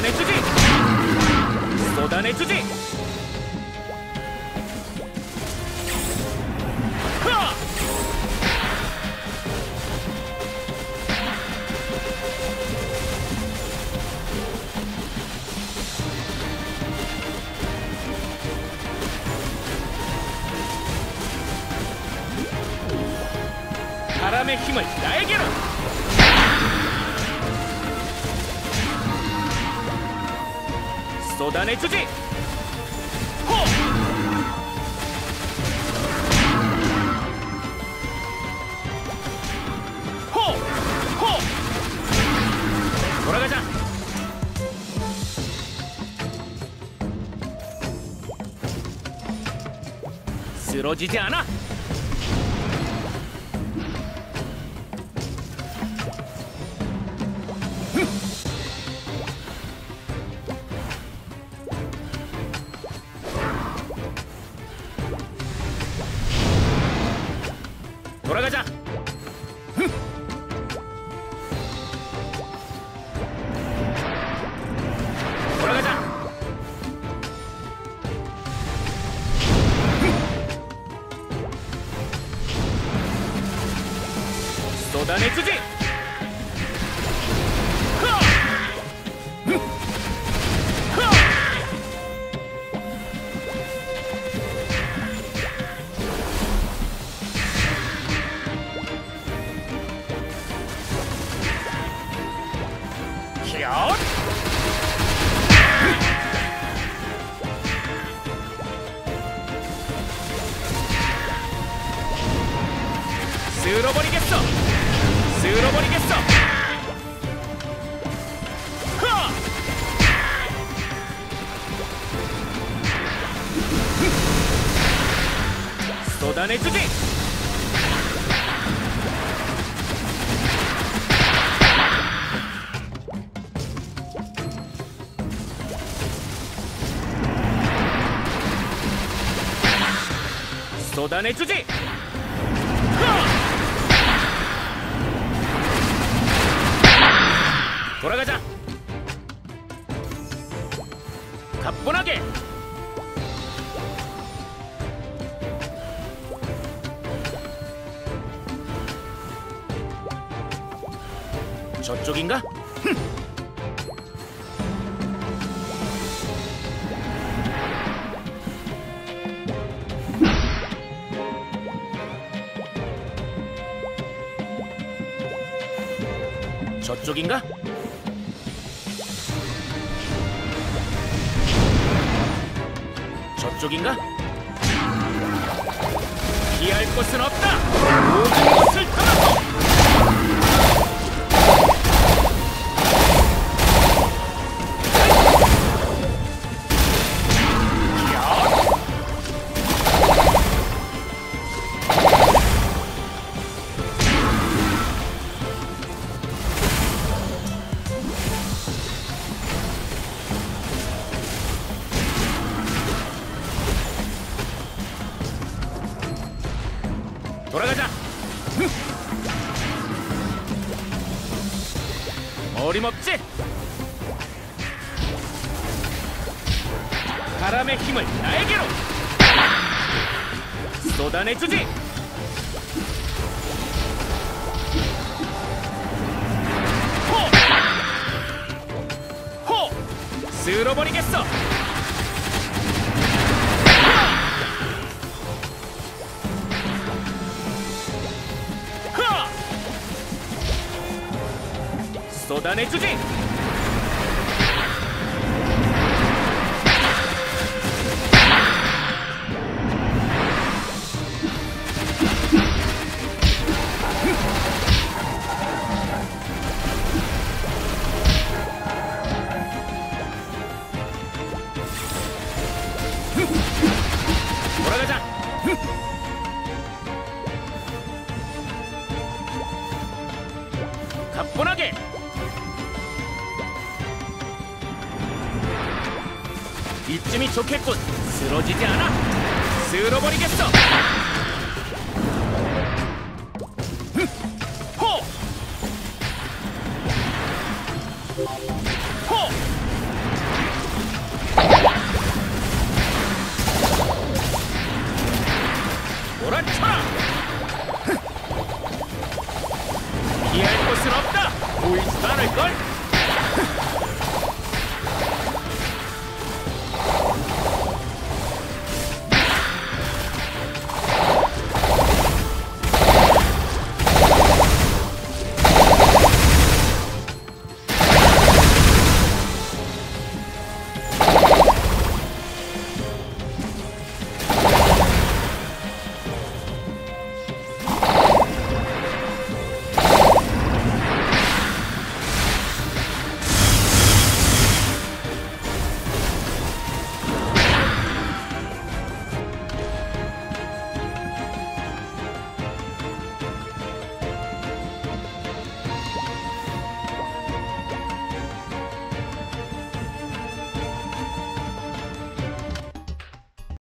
だね知事そだね知事のだねスロジじゃあなだね辻。スロボリゲット。ソダネツジソダネ術 돌아가자! 가뿐하게! 저쪽인가? 흠! 저쪽인가? 저쪽인가? 피할 곳은 없다! 모든 것을 떠나서! 森もっちにろ。クソダネほう。ほう。スーロボリゲト。ソダネ主人。かっぽげ。一致みちょけっこスロジジアなスロボリゲット。